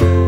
you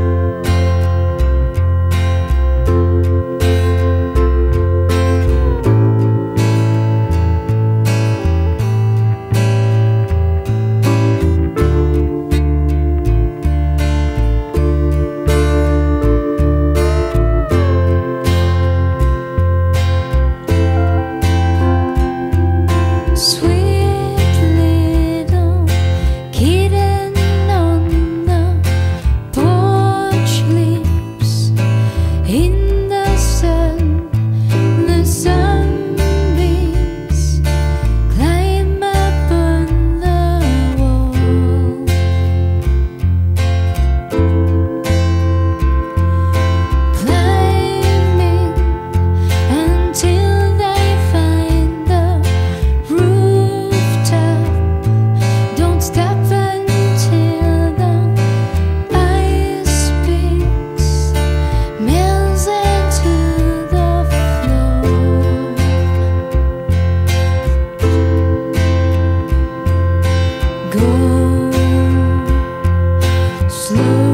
slow